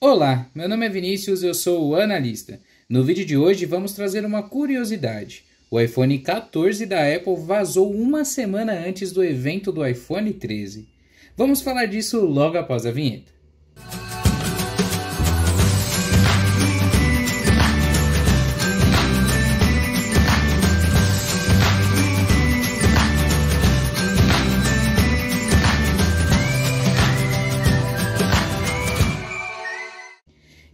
Olá, meu nome é Vinícius, eu sou o analista. No vídeo de hoje vamos trazer uma curiosidade. O iPhone 14 da Apple vazou uma semana antes do evento do iPhone 13. Vamos falar disso logo após a vinheta.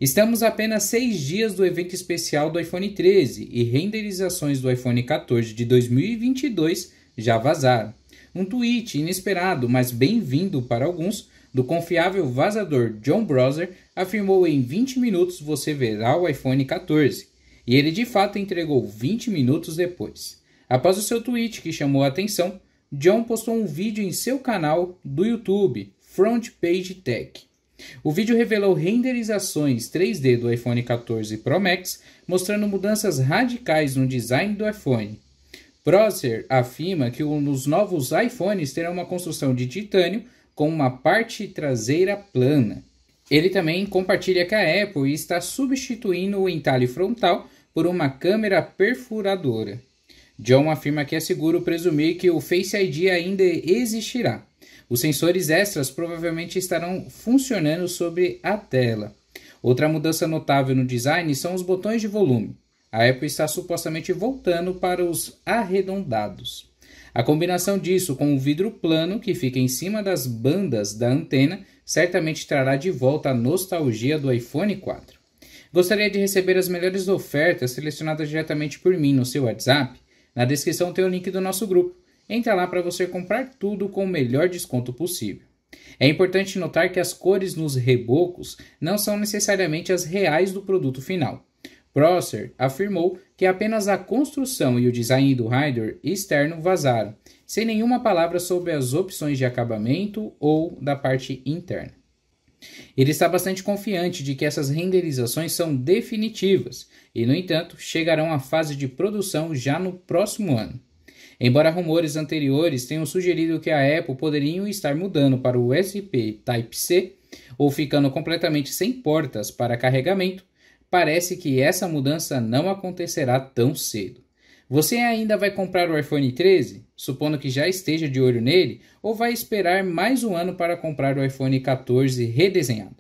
Estamos apenas seis dias do evento especial do iPhone 13 e renderizações do iPhone 14 de 2022 já vazaram. Um tweet inesperado, mas bem-vindo para alguns, do confiável vazador John Browser afirmou em 20 minutos você verá o iPhone 14. E ele de fato entregou 20 minutos depois. Após o seu tweet que chamou a atenção, John postou um vídeo em seu canal do YouTube, Front Page Tech. O vídeo revelou renderizações 3D do iPhone 14 Pro Max, mostrando mudanças radicais no design do iPhone. Prosser afirma que os novos iPhones terão uma construção de titânio com uma parte traseira plana. Ele também compartilha que a Apple está substituindo o entalhe frontal por uma câmera perfuradora. John afirma que é seguro presumir que o Face ID ainda existirá. Os sensores extras provavelmente estarão funcionando sobre a tela. Outra mudança notável no design são os botões de volume. A Apple está supostamente voltando para os arredondados. A combinação disso com o vidro plano que fica em cima das bandas da antena certamente trará de volta a nostalgia do iPhone 4. Gostaria de receber as melhores ofertas selecionadas diretamente por mim no seu WhatsApp? Na descrição tem o link do nosso grupo. Entra lá para você comprar tudo com o melhor desconto possível. É importante notar que as cores nos rebocos não são necessariamente as reais do produto final. Prosser afirmou que apenas a construção e o design do rider externo vazaram, sem nenhuma palavra sobre as opções de acabamento ou da parte interna. Ele está bastante confiante de que essas renderizações são definitivas e, no entanto, chegarão à fase de produção já no próximo ano. Embora rumores anteriores tenham sugerido que a Apple poderia estar mudando para o USB Type-C ou ficando completamente sem portas para carregamento, parece que essa mudança não acontecerá tão cedo. Você ainda vai comprar o iPhone 13, supondo que já esteja de olho nele, ou vai esperar mais um ano para comprar o iPhone 14 redesenhado?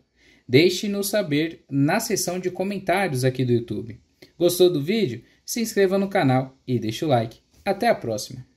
Deixe-nos saber na seção de comentários aqui do YouTube. Gostou do vídeo? Se inscreva no canal e deixe o like. Até a próxima!